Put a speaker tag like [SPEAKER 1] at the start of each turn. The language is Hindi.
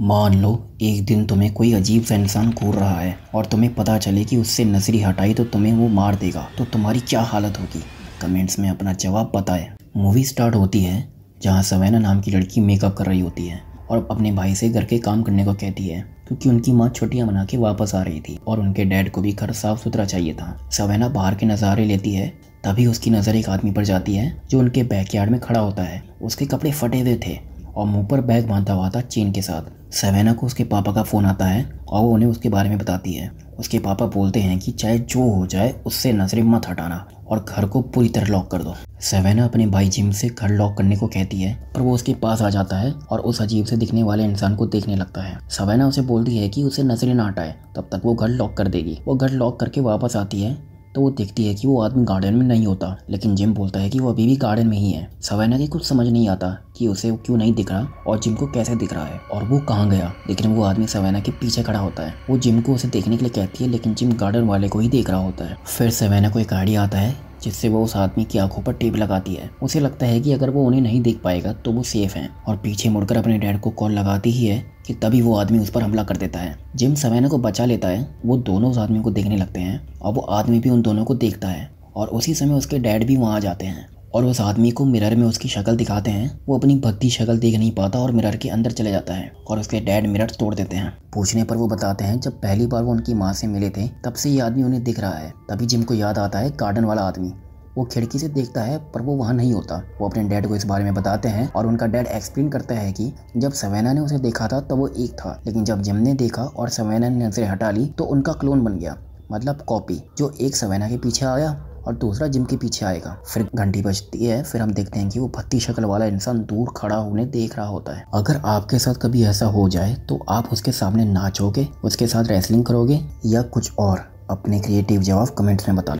[SPEAKER 1] मान लो, एक दिन तुम्हें कोई अजीब सा इंसान घूर रहा है और तुम्हें पता चले कि उससे नजरी हटाई तो तुम्हें वो मार देगा तो तुम्हारी क्या हालत होगी? कमेंट्स में अपना जवाब बताएँ। मूवी स्टार्ट होती है, जहाँ सवैना नाम की लड़की मेकअप कर रही होती है और अपने भाई से घर के काम करने को कहती है, क्योंकि उनकी माँ छुट्टियाँ मना के वापस आ रही थी और उनके डैड को भी घर साफ़ सुथरा चाहिए था। सवैना बाहर के नज़ारे लेती है, तभी उसकी नज़र एक आदमी पर जाती है, जो उनके बैकयार्ड में खड़ा होता है। उसके कपड़े फटे हुए थे और मुँह पर बैग बांधा हुआ था चेन के साथ। सवेना को उसके पापा का फ़ोन आता है और वो उन्हें उसके बारे में बताती है। उसके पापा बोलते हैं कि चाहे जो हो जाए, उससे नज़रें मत हटाना और घर को पूरी तरह लॉक कर दो। सवेना अपने भाई जिम से घर लॉक करने को कहती है, पर वो उसके पास आ जाता है और उस अजीब से दिखने वाले इंसान को देखने लगता है। सवेना उसे बोलती है कि उसे नज़रें ना हटाए, तब तक वो घर लॉक कर देगी। वो घर लॉक करके वापस आती है तो वो देखती है कि वो आदमी गार्डन में नहीं होता, लेकिन जिम बोलता है कि वो अभी भी गार्डन में ही है। सवैना की कुछ समझ नहीं आता कि उसे क्यों नहीं दिख रहा और जिम को कैसे दिख रहा है और वो कहाँ गया। लेकिन वो आदमी सवैना के पीछे खड़ा होता है। वो जिम को उसे देखने के लिए कहती है, लेकिन जिम गार्डन वाले को ही देख रहा होता है। फिर सवैना को एक आइडिया आता है जिससे वो उस आदमी की आँखों पर टेप लगाती है। उसे लगता है कि अगर वो उन्हें नहीं देख पाएगा तो वो सेफ़ है। और पीछे मुड़कर अपने डैड को कॉल लगाती ही है कि तभी वो आदमी उस पर हमला कर देता है। जिम सवैना को बचा लेता है, वो दोनों उस आदमी को देखने लगते हैं और वो आदमी भी उन दोनों को देखता है। और उसी समय उसके डैड भी वहाँ आ जाते हैं। और उस आदमी को मिरर में उसकी शक्ल दिखाते हैं। वो अपनी भक्ति शक्ल देख नहीं पाता और मिरर के अंदर चले जाता है और उसके डैड मिरर तोड़ देते हैं। पूछने पर वो बताते हैं, जब पहली बार वो उनकी माँ से मिले थे, तब से ये आदमी उन्हें दिख रहा है। तभी जिम को याद आता है गार्डन वाला आदमी। वो खिड़की से देखता है, पर वो वहाँ नहीं होता। वो अपने डैड को इस बारे में बताते हैं और उनका डैड एक्सप्लेन करता है कि जब सवेना ने उसे देखा था तो वो एक था। लेकिन जब जिम ने देखा और सवेना ने नज़रें हटा ली तो उनका क्लोन बन गया। मतलब कॉपी जो एक सवेना के पीछे आया। और दूसरा जिम के पीछे आएगा। फिर घंटी बजती है, फिर हम देखते हैं कि वो भत्ती शक्ल वाला इंसान दूर खड़ा होने देख रहा होता है। अगर आपके साथ कभी ऐसा हो जाए तो आप उसके सामने नाचोगे, उसके साथ रेसलिंग करोगे, या कुछ और। अपने क्रिएटिव जवाब कमेंट्स में बता